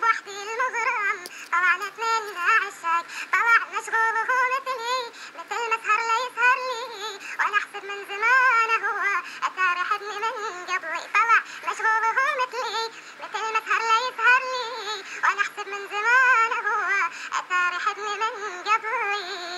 بوحدي المغرم. طلعنا ثمانين عشاك طلعنا شغوب ومثلي مثل ما سهر لا يسهر لي؟ وأنا احسب من زمان هو. أتى راحتني من قبلي؟ طلع مشغوب ومثلي مثل ما سهر لا يسهر لي؟ وأنا احسب من زمان هو. أتى راحتني من قبلي؟